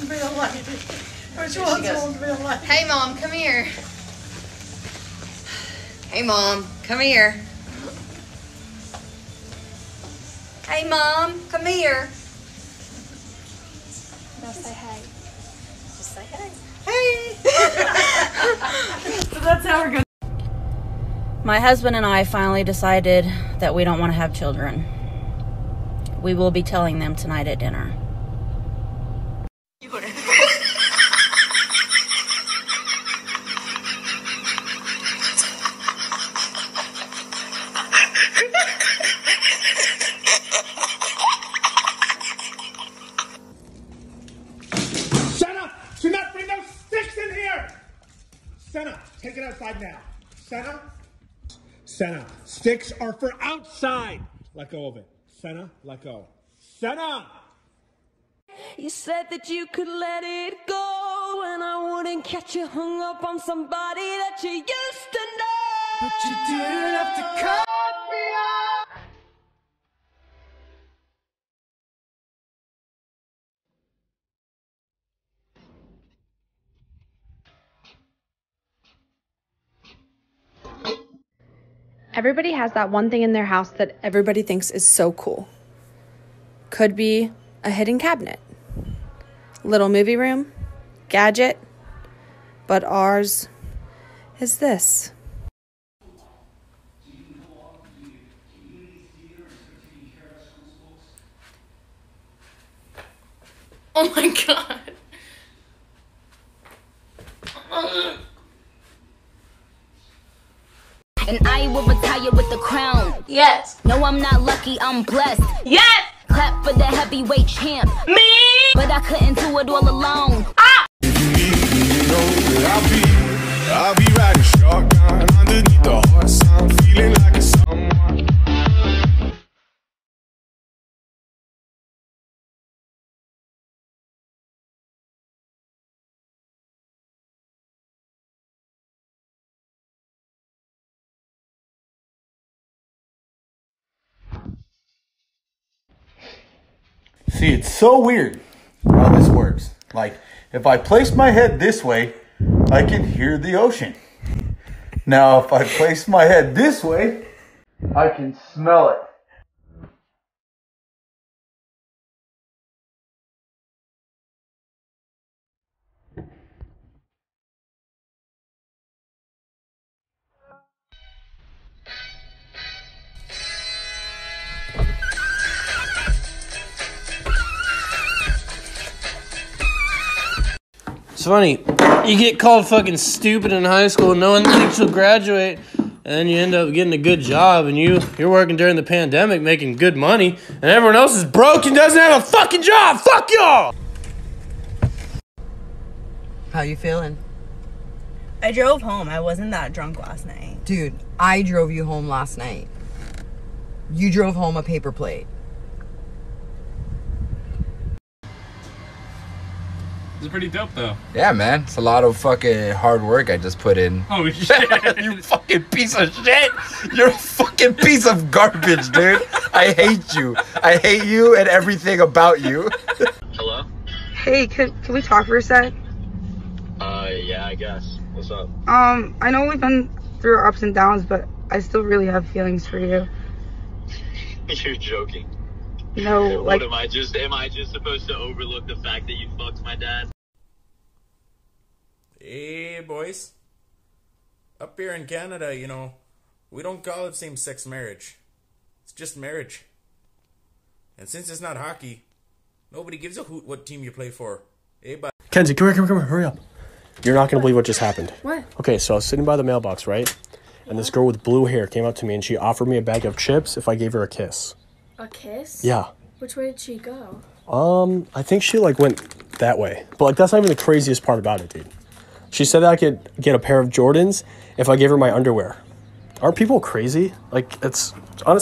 in real life? Which one's in real life? Hey, mom, come here. Hey, mom, come here. Hey, mom, come here. Now say hey. Just say hey. Hey. so that's how we're gonna. My husband and I finally decided that we don't want to have children. We will be telling them tonight at dinner. Senna, do not bring those sticks in here! Senna, take it outside now. Senna? Senna, sticks are for outside. Let go of it. Senna, let go. Senna! You said that you could let it go, and I wouldn't catch you hung up on somebody that you used to know. But you didn't have to cut Everybody has that one thing in their house that everybody thinks is so cool. Could be a hidden cabinet, little movie room, gadget, but ours is this. Oh my god. And I will retire with the crown. Yes. No, I'm not lucky, I'm blessed. Yes. Clap for the heavyweight champ. Me. But I couldn't do it all alone. Ah. I'll be riding shotgun See, it's so weird how this works. Like, if I place my head this way, I can hear the ocean. Now, if I place my head this way, I can smell it. It's funny. You get called fucking stupid in high school. No one thinks you'll graduate, and then you end up getting a good job, and you you're working during the pandemic, making good money, and everyone else is broke and doesn't have a fucking job. Fuck y'all. How you feeling? I drove home. I wasn't that drunk last night. Dude, I drove you home last night. You drove home a paper plate. It's pretty dope though. Yeah, man. It's a lot of fucking hard work I just put in. Oh shit. you fucking piece of shit. You're a fucking piece of garbage, dude. I hate you. I hate you and everything about you. Hello? Hey, can, can we talk for a sec? Uh, yeah, I guess. What's up? Um, I know we've been through ups and downs, but I still really have feelings for you. You're joking. No, like, what am I just? Am I just supposed to overlook the fact that you fucked my dad? Hey, boys. Up here in Canada, you know, we don't call it same sex marriage. It's just marriage. And since it's not hockey, nobody gives a hoot what team you play for. Hey, but. Kenzie, come here, come here, come here, hurry up. You're not gonna believe what just happened. What? Okay, so I was sitting by the mailbox, right? And this girl with blue hair came up to me and she offered me a bag of chips if I gave her a kiss. A kiss? Yeah. Which way did she go? Um, I think she like went that way. But like that's not even the craziest part about it, dude. She said that I could get a pair of Jordans if I gave her my underwear. Aren't people crazy? Like it's honestly